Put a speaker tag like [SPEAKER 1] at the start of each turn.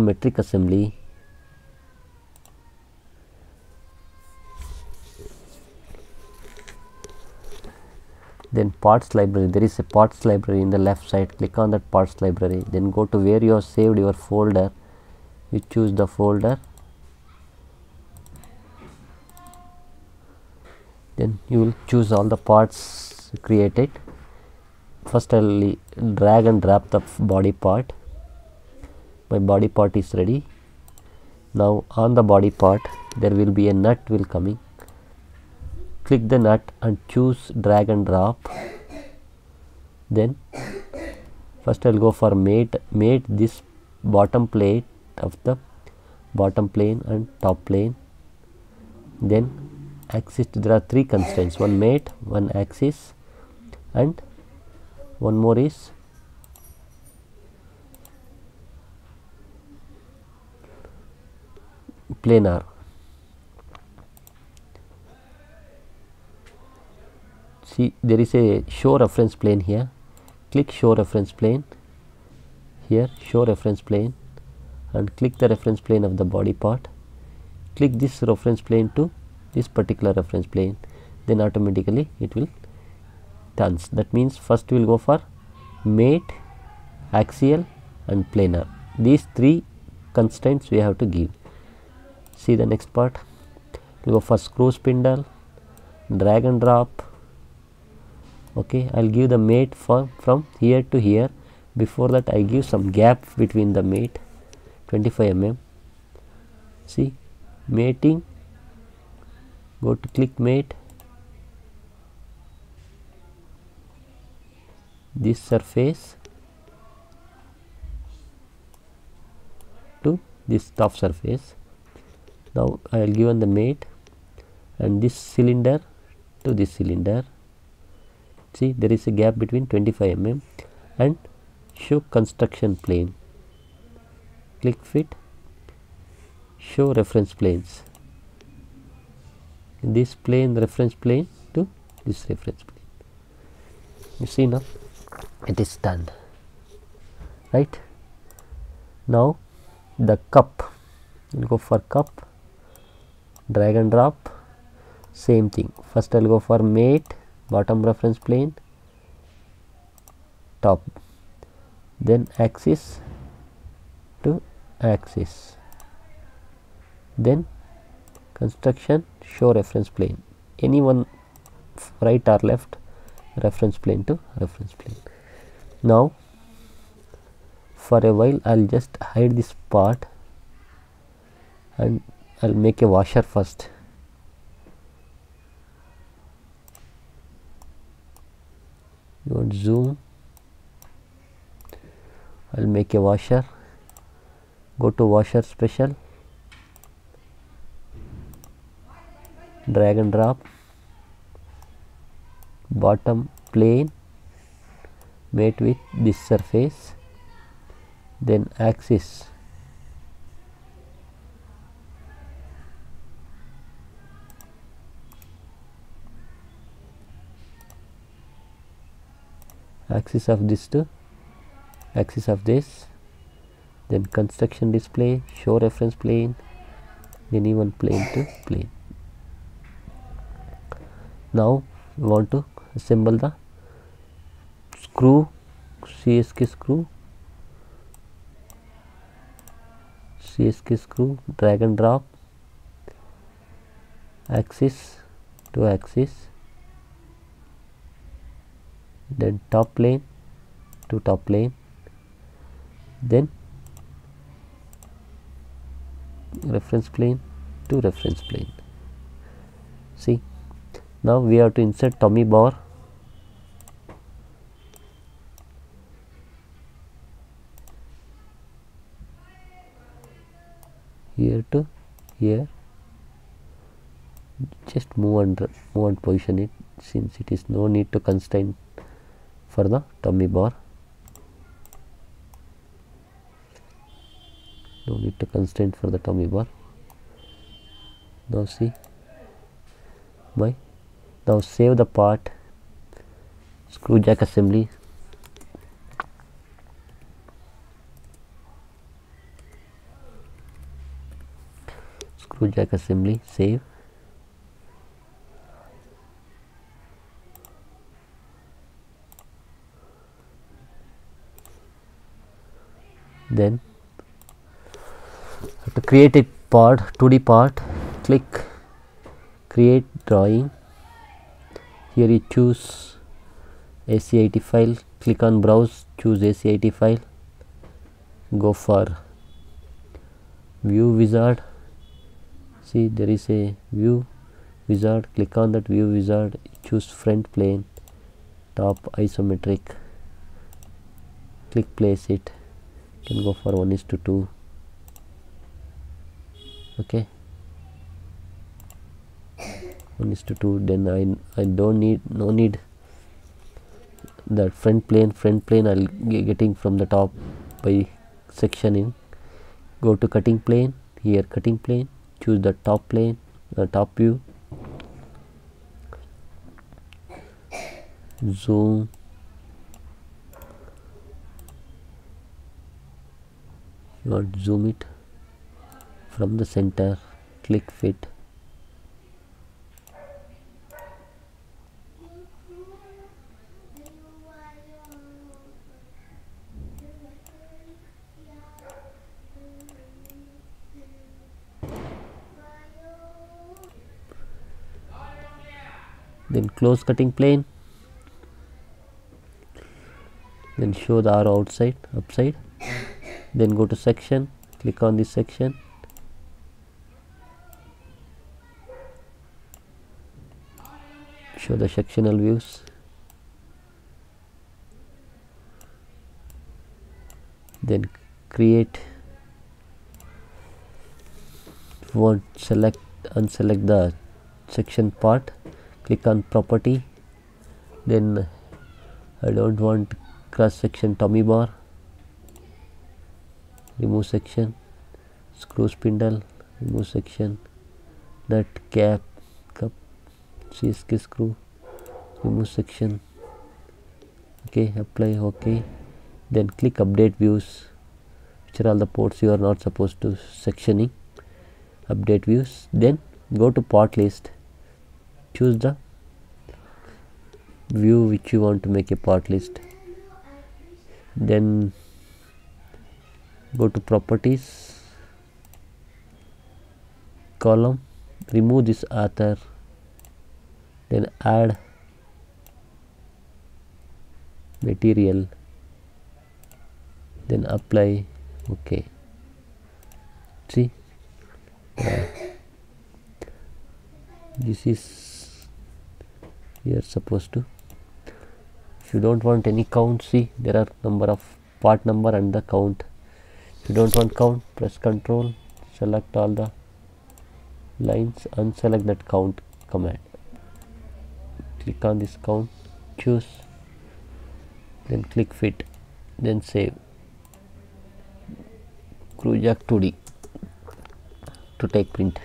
[SPEAKER 1] metric assembly. Then parts library. There is a parts library in the left side. Click on that parts library. Then go to where you have saved your folder. You choose the folder. Then you will choose all the parts created. First I will drag and drop the body part my body part is ready. Now on the body part there will be a nut will coming. Click the nut and choose drag and drop. Then first I will go for mate mate this bottom plate of the bottom plane and top plane. Then axis there are three constraints one mate one axis and one more is planar. See there is a show reference plane here. Click show reference plane. Here show reference plane. And click the reference plane of the body part. Click this reference plane to this particular reference plane. Then automatically it will turns that means first we will go for mate axial and planar. These three constraints we have to give see the next part. We go for screw spindle drag and drop. Okay I will give the mate for from here to here. Before that I give some gap between the mate 25 mm see mating go to click mate. This surface to this top surface now I will given the mate and this cylinder to this cylinder. See there is a gap between 25 mm and show construction plane. Click fit show reference planes. This plane reference plane to this reference plane. You see now it is done. Right? Now the cup. We'll go for cup drag and drop same thing. First i'll go for mate bottom reference plane top. Then axis to axis. Then construction show reference plane. Any one right or left reference plane to reference plane. Now for a while I'll just hide this part and I'll make a washer first. You want zoom? I'll make a washer. Go to washer special. Drag and drop. Bottom plane. Mate with this surface. Then axis axis of this to axis of this then construction display show reference plane then even plane to plane. Now we want to assemble the screw CSK screw CSK screw drag and drop axis to axis then top plane to top plane. Then reference plane to reference plane. See now we have to insert tommy bar. Here to here. Just move and move and position it since it is no need to constrain for the tommy bar. No need to constrain for the tommy bar. Now see. My. Now save the part. Screw jack assembly. Screw jack assembly save then to create a part 2d part click create drawing. Here you choose ACIT file click on browse choose ACIT file go for view wizard. See there is a view wizard click on that view wizard choose front plane top isometric click place it can go for 1 is to 2 okay. 1 is to 2 then I, I don't need no need. That front plane front plane I'll getting from the top by sectioning go to cutting plane here cutting plane choose the top plane the top view. Zoom you want zoom it. From the center click fit. Then close cutting plane. Then show the arrow outside upside then go to section click on this section. Show the sectional views. Then create. Want select unselect the section part. Click on property. Then I don't want cross section tommy bar remove section screw spindle remove section nut cap cup CSK screw remove section. Okay apply ok then click update views which are all the ports you are not supposed to sectioning. Update views. Then go to part list. Choose the view which you want to make a part list. Then go to properties. Column. Remove this author. Then add material. Then apply. Okay see? Uh, this is we are supposed to. If you don't want any count see there are number of part number and the count if you don't want count press control select all the lines unselect that count command. Click on this count choose then click fit then save. Screw 2d to take print